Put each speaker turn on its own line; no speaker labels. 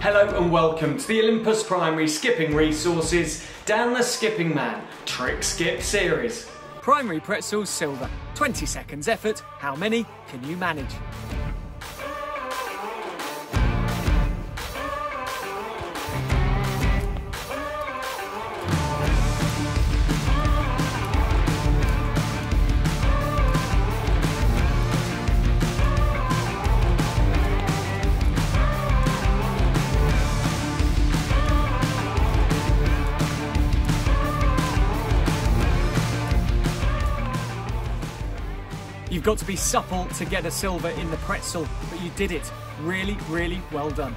Hello and welcome to the Olympus Primary Skipping Resources Dan the Skipping Man Trick Skip Series.
Primary pretzels silver, 20 seconds effort, how many can you manage? You've got to be supple to get a silver in the pretzel, but you did it. Really, really well done.